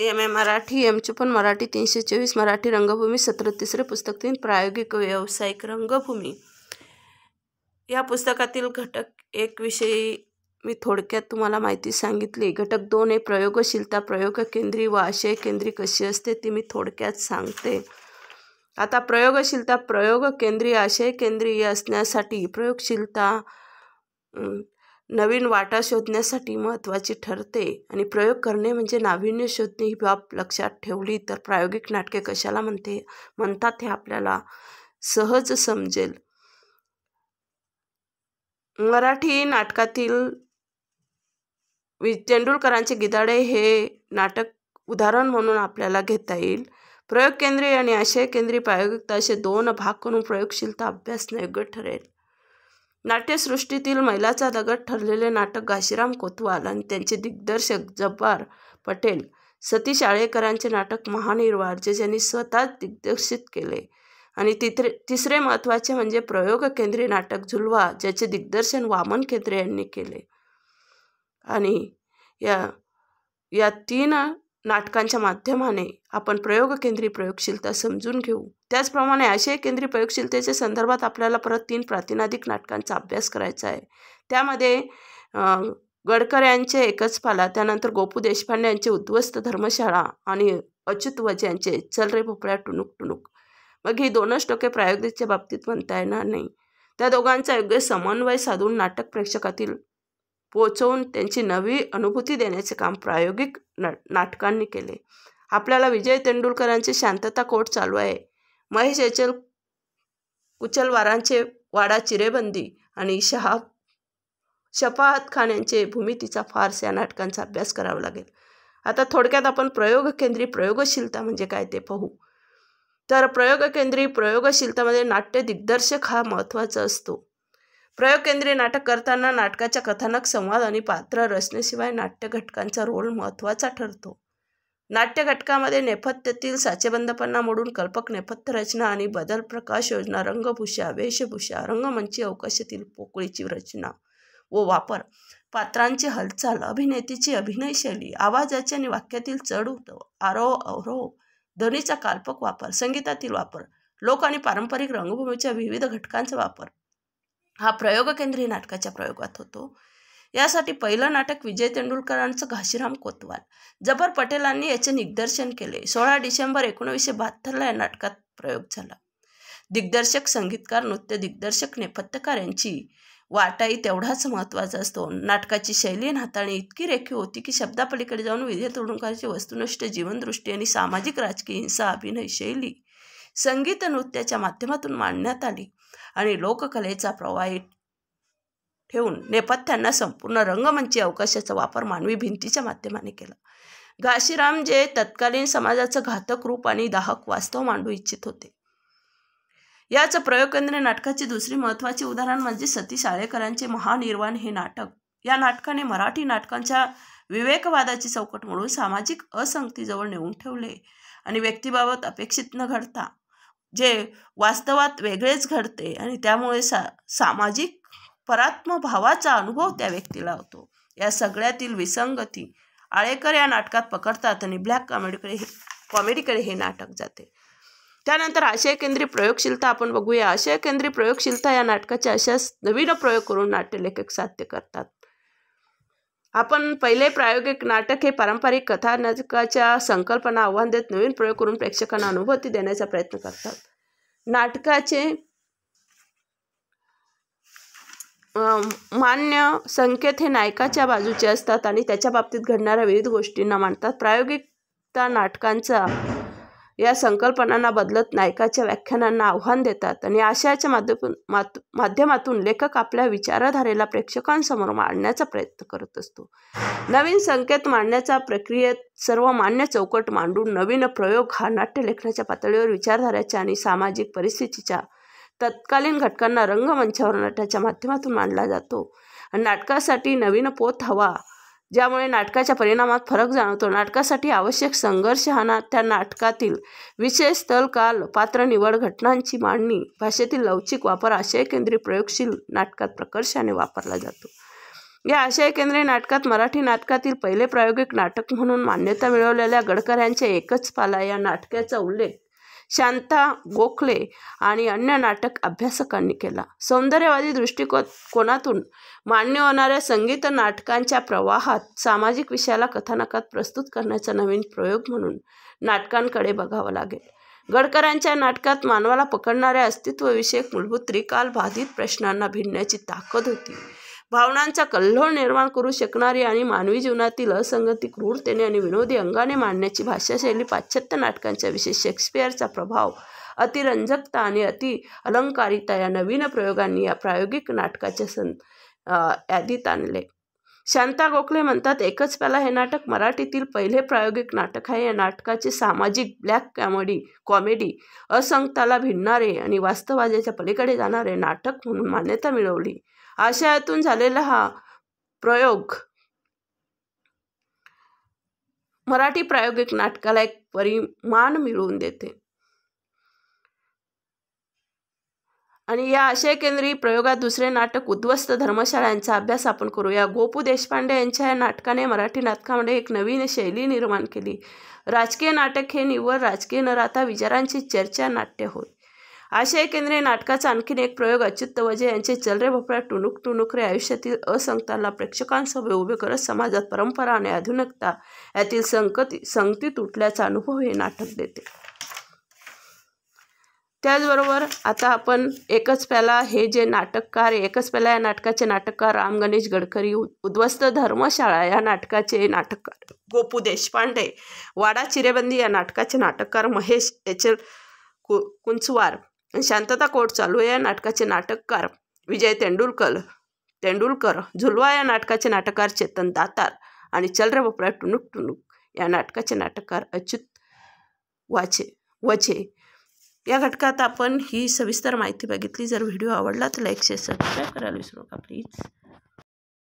M A Marathi M पण मराठी तीनशे चोवीस मराठी रंगभूमी सत्र तिसरे पुस्तक तीन प्रायोगिक व्यावसायिक रंगभूमी. या पुस्तकातील घटक एक विषयी मी थोडक्यात तुम्हाला माहिती सांगितली. घटक दोन हे प्रयोगशीलता प्रयोग केंद्री व आशय केंद्री कशी असते ती मी थोडक्यात सांगते. आता प्रयोगशीलता प्रयोग केंद्रीय आशय केंद्रीय असण्यासाठी प्रयोगशीलता नवीन वाटा शोधण्यासाठी महत्त्वाची ठरते आणि प्रयोग करणे म्हणजे नाविन्य शोधणे ही बाब लक्षात ठेवली तर प्रायोगिक नाटके कशाला म्हणते? म्हणतात हे आपल्याला सहज समजेल. मराठी नाटकातील वि तेंडुलकरांचे गिदाडे हे नाटक उदाहरण म्हणून आपल्याला घेता येईल. प्रयोग केंद्रीय आणि आशय केंद्रीय प्रायोगिकता असे दोन भाग करून प्रयोगशीलता अभ्यास योग्य ठरेल. नाट्यसृष्टीतील मैलाचा दगड ठरलेले नाटक घाशीराम कोतवाल आणि त्यांचे दिग्दर्शक जब्बार पटेल सतीश आळेकरांचे नाटक महानिर्वार जे ज्यांनी स्वतःच दिग्दर्शित केले. आणि तिसरे तिसरे महत्त्वाचे म्हणजे प्रयोग केंद्रीय नाटक झुलवा ज्याचे दिग्दर्शन वामन केंद्रे यांनी केले. आणि या या तीन नाटकांच्या माध्यमाने आपण प्रयोगकेंद्री प्रयोगशीलता समजून घेऊ. त्याचप्रमाणे आशय केंद्रीय प्रयोगशीलतेच्या संदर्भात आपल्याला परत तीन प्रातिनादिक नाटकांचा अभ्यास करायचा आहे. त्यामध्ये गडकर यांचे एकच पाला त्यानंतर गोपू देशपांडे यांचे उद्ध्वस्त धर्मशाळा आणि अच्युत वज यांचे चल रे भोपळ्या टुणूक टुणूक. मग ही दोनच टोके प्रायोगिकच्या बाबतीत म्हणता येणार नाही. त्या दोघांचा योग्य समन्वय साधून नाटक प्रेक्षकातील पोचवून त्यांची नवी अनुभूती देण्याचे काम प्रायोगिक न नाटकांनी केले. आपल्याला विजय तेंडुलकरांचे शांतता कोट चालू आहे? महेश एचल कुचलवारांचे वाडा चिरेबंदी आणि शहा शफाहत खान यांचे भूमितीचा फारस या नाटकांचा अभ्यास करावा लागेल. आता थोडक्यात आपण प्रयोग केंद्री प्रयोगशीलता म्हणजे काय ते पाहू. तर प्रयोग केंद्री प्रयोगशीलतामध्ये नाट्य दिग्दर्शक हा महत्त्वाचा असतो. प्रयोग केंद्रीय नाटक करताना नाटकाच्या कथानक संवाद आणि पात्र रचनेशिवाय नाट्य घटकांचा रोल महत्त्वाचा ठरतो. नाट्य घटकामध्ये नेपथ्यातील साचेबंदपणा मोडून कल्पक नेपथ्य रचना आणि बदल प्रकाश योजना रंगभूषा वेशभूषा रंगमंची अवकाशातील पोकळीची रचना व वापर पात्रांची हालचाल अभिनेतीची अभिनय शैली आवाजाचे आणि वाक्यातील चढ उतव आरोह अवरोह ध्वनीचा काल्पक वापर संगीतातील वापर लोक आणि पारंपरिक रंगभूमीच्या विविध घटकांचा वापर हा प्रयोग केंद्रीय नाटकाच्या प्रयोगात होतो. यासाठी पहिलं नाटक विजय तेंडुलकरांचं घाशीराम कोतवाल. जबर पटेलांनी याचे दिग्दर्शन केले. सोळा डिसेंबर एकोणीसशे बहात्तरला या नाटकात प्रयोग झाला. दिग्दर्शक संगीतकार नृत्य दिग्दर्शक नेपथ्यकार यांची वाटाही तेवढाच महत्त्वाचा असतो. नाटकाची शैली हाताळणी इतकी रेखीव होती की शब्दापलीकडे जाऊन विजय तेंडुलकरची वस्तुनिष्ठ जीवनदृष्टी आणि सामाजिक राजकीय हिंसा अभिनय शैली संगीत नृत्याच्या माध्यमातून मांडण्यात आली. आणि लोककलेचा प्रवाही ठेवून नेपथ्यांना संपूर्ण रंगमंची अवकाशाचा वापर मानवी भिंतीच्या माध्यमाने केला. घाशीराम जे तत्कालीन समाजाचं घातक रूप आणि दाहक वास्तव मांडू इच्छित होते. याच प्रयोग केंद्र नाटकाचे दुसरी महत्त्वाचे उदाहरण म्हणजे सतीश आळेकरांचे महानिर्वाण हे नाटक. या नाटकाने मराठी नाटकांच्या विवेकवादाची चौकट म्हणून सामाजिक असंगतीजवळ नेऊन ठेवले आणि व्यक्तीबाबत अपेक्षित न घडता जे वास्तवात वेगळेच घडते आणि त्यामुळे सा सामाजिक परात्मभावाचा अनुभव त्या व्यक्तीला होतो. या सगळ्यातील विसंगती आळेकर या नाटकात पकडतात आणि ब्लॅक कॉमेडीकडे हे कॉमेडीकडे हे नाटक जाते. त्यानंतर आशय केंद्रीय प्रयोगशीलता आपण बघूया. आशय केंद्रीय प्रयोगशीलता या नाटकाच्या अशाच नवीन प्रयोग करून नाट्यलेखक साध्य करतात. आपण पहिले प्रायोगिक नाटक हे पारंपरिक कथानकाच्या संकल्पना आव्हान देत नवीन प्रयोग करून प्रेक्षकांना अनुभूती देण्याचा प्रयत्न करतात. नाटकाचे मान्य संकेत हे नायकाच्या बाजूचे असतात आणि त्याच्या बाबतीत घडणाऱ्या विविध गोष्टींना मांडतात प्रायोगिकता नाटकांचा या संकल्पनांना बदलत नायकाच्या व्याख्यानांना आव्हान देतात आणि आशयाच्या माध्यमातून मात माध्यमातून लेखक आपल्या विचारधारेला प्रेक्षकांसमोर मांडण्याचा प्रयत्न करत असतो. नवीन संकेत मांडण्याच्या प्रक्रियेत सर्व मान्य चौकट मांडून नवीन प्रयोग हा नाट्य लेखनाच्या पातळीवर विचारधाऱ्याच्या आणि सामाजिक परिस्थितीच्या तत्कालीन घटकांना रंगमंचावर नाट्याच्या माध्यमातून मांडला जातो. नाटकासाठी नवीन पोत हवा ज्यामुळे नाटकाच्या परिणामात फरक जाणवतो. नाटकासाठी आवश्यक संघर्ष हा ना त्या नाटकातील विशेष स्थल काल पात्र निवड घटनांची मांडणी भाषेतील लवचिक वापर आशय केंद्रीय प्रयोगशील नाटकात प्रकर्षाने वापरला जातो. या आशय केंद्रीय नाटकात मराठी नाटकातील पहिले प्रायोगिक नाटक म्हणून मान्यता मिळवलेल्या गडकऱ्यांच्या एकच पाला या नाटकाचा उल्लेख शांता गोखले आणि अन्य नाटक अभ्यासकांनी केला. सौंदर्यवादी दृष्टिको कोनातून मान्य होणाऱ्या संगीत नाटकांच्या प्रवाहात सामाजिक विषयाला कथानकात प्रस्तुत करण्याचा नवीन प्रयोग म्हणून नाटकांकडे बघावं लागेल. गडकरांच्या नाटकात मानवाला पकडणाऱ्या अस्तित्वविषयक मूलभूत त्रिकाल बाधित प्रश्नांना भिडण्याची ताकद होती. भावनांचा कल्लोळ निर्माण करू शकणारी आणि मानवी जीवनातील असंगती क्रूरतेने आणि विनोदी अंगाने मांडण्याची भाषाशैली पाश्चात्य नाटकांच्या विशेष शेक्सपियरचा प्रभाव अतिरंजकता आणि अति अलंकारिता या नवीन प्रयोगांनी या प्रायोगिक नाटकाच्या सं यादीत आणले. शांता गोखले म्हणतात एकच प्याला हे नाटक मराठीतील पहिले प्रायोगिक नाटक आहे. या नाटकाचे सामाजिक ब्लॅक कॉमेडी कॉमेडी असंगताला भिडणारे आणि वास्तवाजाच्या पलीकडे जाणारे नाटक म्हणून मान्यता मिळवली. आशयातून झालेला हा प्रयोग मराठी प्रायोगिक नाटकाला एक परिमाण मिळवून देते. आणि या आशय केंद्रीय प्रयोगात दुसरे नाटक उद्ध्वस्त धर्मशाळांचा अभ्यास आपण करूया गोपू देशपांडे यांच्या या नाटकाने मराठी नाटकामध्ये एक नवीन शैली निर्माण केली. राजकीय नाटक हे निव्वळ राजकीय न राहता विचारांची चर्चा नाट्य होय आशय केंद्रीय नाटकाचा आणखीन एक प्रयोग अच्युत वजे यांचे चलरे भोपळ्या टुनुक टुनुक रे आयुष्यातील असंगतांना प्रेक्षकांसमोर उभे करत समाजात परंपरा आणि आधुनिकता यातील संकती संगती तुटल्याचा अनुभव हे नाटक देते. त्याचबरोबर आता आपण एकच प्याला हे जे नाटककार एकच प्याला या नाटकाचे नाटककार राम गणेश गडकरी उद्ध्वस्त धर्मशाळा या नाटकाचे नाटककार गोपू देशपांडे वाडा चिरेबंदी या नाटकाचे नाटककार महेश एच एल कु कुंचवार शांतता कोर्ट चालू या नाटकाचे नाटककार विजय तेंडुलकर. तेंडुलकर झुलवा या नाटकाचे नाटककार चेतन दातार आणि चलरे बपरा टुनुक टुनुक या नाटकाचे नाटककार अच्युत वाचे वचे. या घटकात आपण ही सविस्तर माहिती बघितली. जर व्हिडिओ आवडला तर लाईक शेअर सबस्क्राईब करायला विसरू नका प्लीज